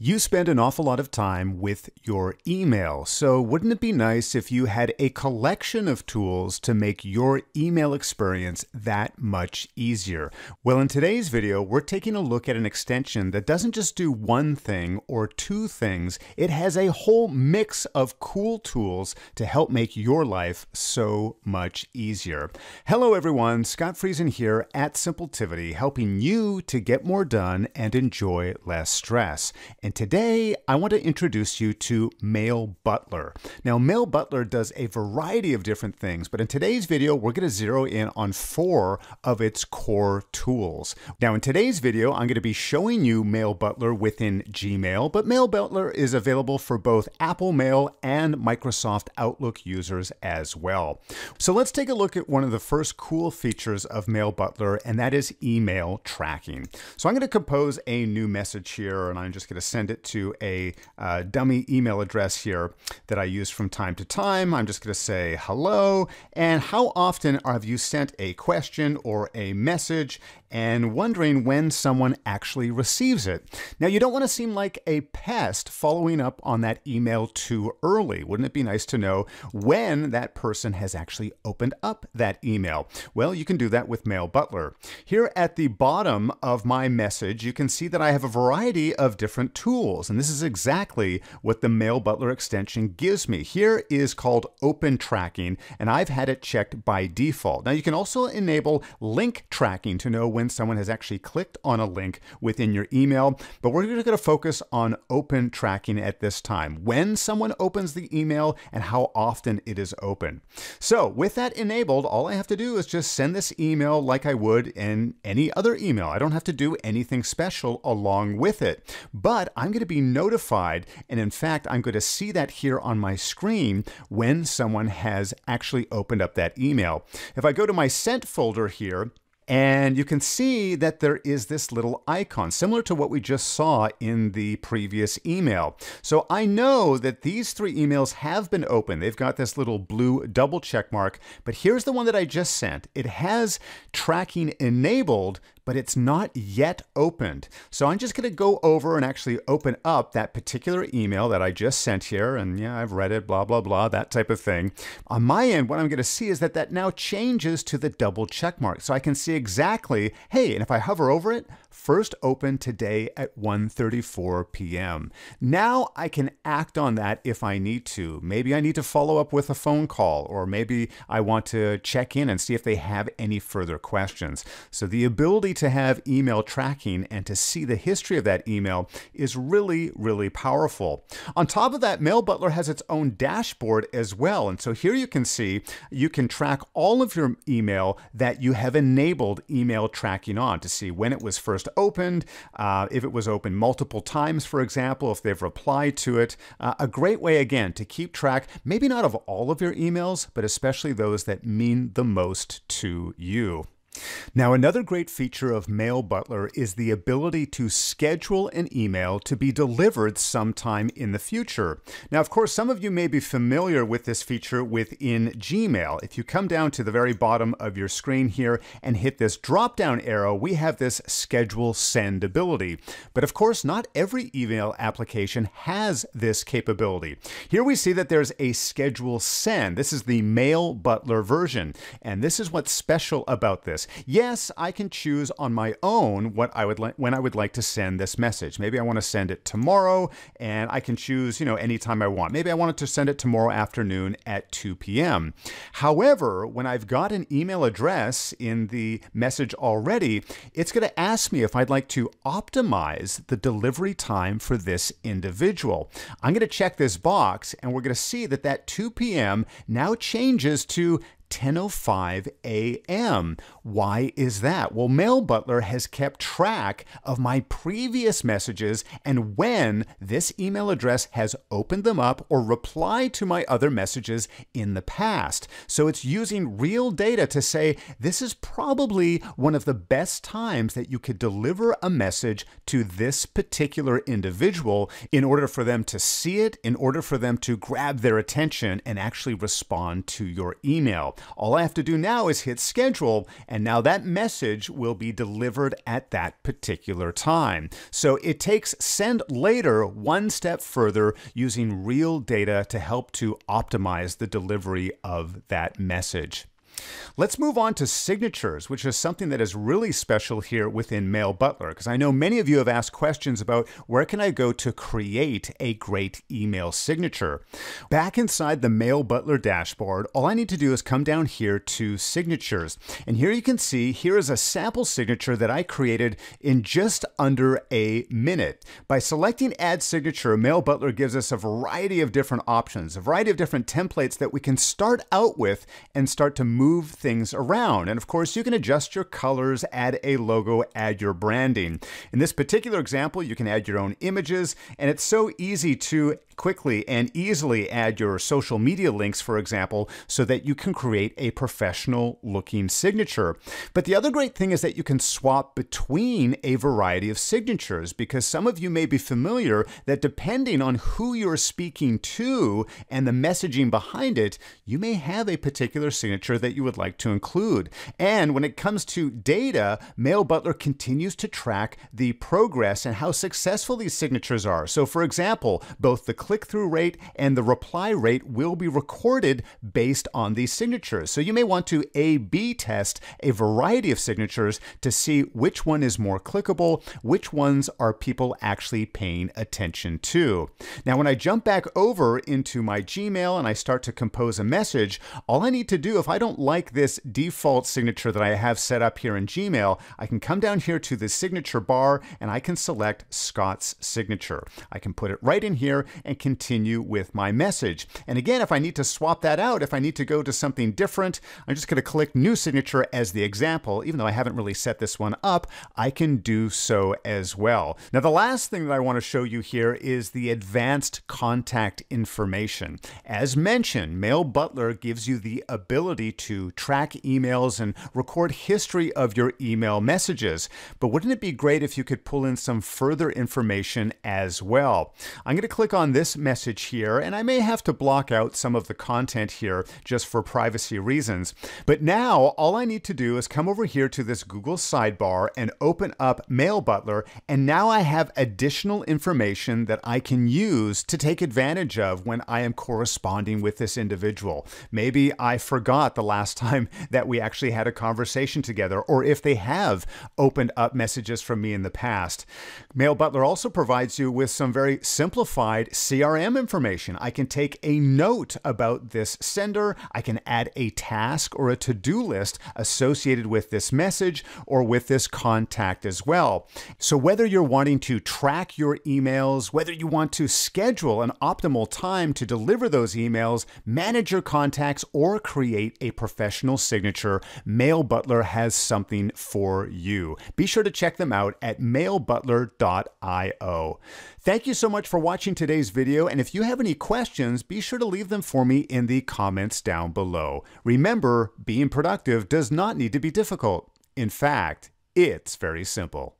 You spend an awful lot of time with your email, so wouldn't it be nice if you had a collection of tools to make your email experience that much easier? Well, in today's video, we're taking a look at an extension that doesn't just do one thing or two things, it has a whole mix of cool tools to help make your life so much easier. Hello, everyone. Scott Friesen here at Simpletivity, helping you to get more done and enjoy less stress. Today I want to introduce you to Mailbutler. Now, Mailbutler does a variety of different things, but in today's video, we're going to zero in on four of its core tools. Now, in today's video, I'm going to be showing you Mailbutler within Gmail, but Mailbutler is available for both Apple Mail and Microsoft Outlook users as well. So let's take a look at one of the first cool features of Mailbutler, and that is email tracking. So I'm going to compose a new message here, and I'm just going to send send it to a uh, dummy email address here that I use from time to time. I'm just going to say hello. And how often have you sent a question or a message and wondering when someone actually receives it. Now, you don't want to seem like a pest following up on that email too early. Wouldn't it be nice to know when that person has actually opened up that email? Well, you can do that with Mailbutler. Here at the bottom of my message, you can see that I have a variety of different tools, and this is exactly what the Mailbutler extension gives me. Here is called Open Tracking, and I've had it checked by default. Now, you can also enable link tracking to know when someone has actually clicked on a link within your email, but we're going to focus on open tracking at this time. When someone opens the email and how often it is open. So with that enabled, all I have to do is just send this email like I would in any other email. I don't have to do anything special along with it, but I'm going to be notified. And in fact, I'm going to see that here on my screen when someone has actually opened up that email. If I go to my sent folder here, and you can see that there is this little icon, similar to what we just saw in the previous email. So I know that these three emails have been opened. They've got this little blue double check mark, but here's the one that I just sent. It has tracking enabled, but it's not yet opened. So I'm just going to go over and actually open up that particular email that I just sent here. And yeah, I've read it, blah, blah, blah, that type of thing. On my end, what I'm going to see is that that now changes to the double check mark. So I can see exactly, hey, and if I hover over it, first open today at 1:34 p.m. Now I can act on that if I need to. Maybe I need to follow up with a phone call or maybe I want to check in and see if they have any further questions. So the ability to have email tracking and to see the history of that email is really really powerful. On top of that, Mailbutler has its own dashboard as well. And so here you can see you can track all of your email that you have enabled email tracking on to see when it was first opened, uh, if it was opened multiple times, for example, if they've replied to it. Uh, a great way, again, to keep track, maybe not of all of your emails, but especially those that mean the most to you. Now, another great feature of Mailbutler is the ability to schedule an email to be delivered sometime in the future. Now, of course, some of you may be familiar with this feature within Gmail. If you come down to the very bottom of your screen here and hit this drop down arrow, we have this schedule send ability. But of course, not every email application has this capability. Here we see that there's a schedule send. This is the Mailbutler version. And this is what's special about this. Yes, I can choose on my own what I would when I would like to send this message. Maybe I want to send it tomorrow and I can choose, you know, anytime I want. Maybe I wanted to send it tomorrow afternoon at 2 p.m. However, when I've got an email address in the message already, it's going to ask me if I'd like to optimize the delivery time for this individual. I'm going to check this box and we're going to see that that 2 p.m. now changes to 10:05 a.m. Why is that? Well, Mailbutler has kept track of my previous messages and when this email address has opened them up or replied to my other messages in the past. So it's using real data to say this is probably one of the best times that you could deliver a message to this particular individual in order for them to see it, in order for them to grab their attention and actually respond to your email. All I have to do now is hit schedule, and now that message will be delivered at that particular time. So it takes send later one step further using real data to help to optimize the delivery of that message. Let's move on to signatures, which is something that is really special here within Mailbutler, because I know many of you have asked questions about where can I go to create a great email signature. Back inside the Mailbutler dashboard, all I need to do is come down here to signatures. And here you can see, here is a sample signature that I created in just under a minute. By selecting add signature, Mailbutler gives us a variety of different options, a variety of different templates that we can start out with and start to move move things around. And of course, you can adjust your colors, add a logo, add your branding. In this particular example, you can add your own images, and it's so easy to quickly and easily add your social media links, for example, so that you can create a professional looking signature. But the other great thing is that you can swap between a variety of signatures because some of you may be familiar that depending on who you're speaking to and the messaging behind it, you may have a particular signature that you would like to include. And when it comes to data, MailButler continues to track the progress and how successful these signatures are. So for example, both the click through rate and the reply rate will be recorded based on these signatures. So you may want to A B test a variety of signatures to see which one is more clickable, which ones are people actually paying attention to. Now, when I jump back over into my Gmail and I start to compose a message, all I need to do if I don't like this default signature that I have set up here in Gmail, I can come down here to the signature bar and I can select Scott's signature. I can put it right in here and continue with my message. And again, if I need to swap that out, if I need to go to something different, I'm just going to click New Signature as the example. Even though I haven't really set this one up, I can do so as well. Now, the last thing that I want to show you here is the advanced contact information. As mentioned, Mailbutler gives you the ability to track emails and record history of your email messages. But wouldn't it be great if you could pull in some further information as well? I'm going to click on this this message here, and I may have to block out some of the content here just for privacy reasons. But now all I need to do is come over here to this Google sidebar and open up Mailbutler, and now I have additional information that I can use to take advantage of when I am corresponding with this individual. Maybe I forgot the last time that we actually had a conversation together, or if they have opened up messages from me in the past. Mailbutler also provides you with some very simplified information. I can take a note about this sender. I can add a task or a to do list associated with this message or with this contact as well. So, whether you're wanting to track your emails, whether you want to schedule an optimal time to deliver those emails, manage your contacts, or create a professional signature, MailButler has something for you. Be sure to check them out at mailbutler.io. Thank you so much for watching today's video, and if you have any questions, be sure to leave them for me in the comments down below. Remember, being productive does not need to be difficult. In fact, it's very simple.